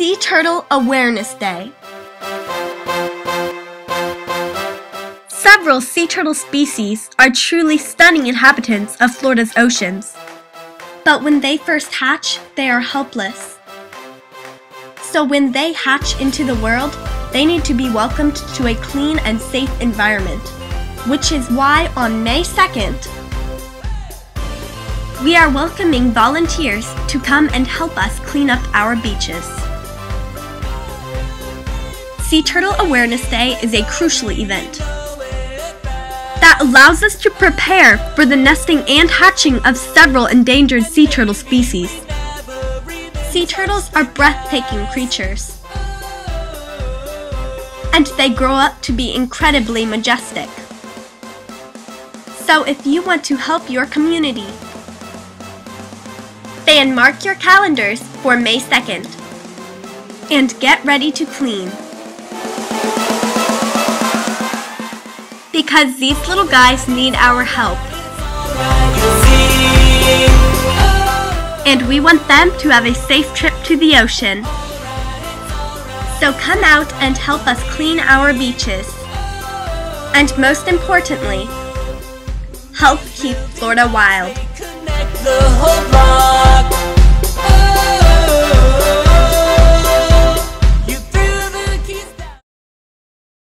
Sea Turtle Awareness Day. Several sea turtle species are truly stunning inhabitants of Florida's oceans. But when they first hatch, they are helpless. So when they hatch into the world, they need to be welcomed to a clean and safe environment, which is why on May 2nd, we are welcoming volunteers to come and help us clean up our beaches. Sea Turtle Awareness Day is a crucial event that allows us to prepare for the nesting and hatching of several endangered sea turtle species. Sea turtles are breathtaking creatures, and they grow up to be incredibly majestic. So if you want to help your community, then mark your calendars for May 2nd and get ready to clean. Because these little guys need our help. And we want them to have a safe trip to the ocean. So come out and help us clean our beaches. And most importantly, help keep Florida wild.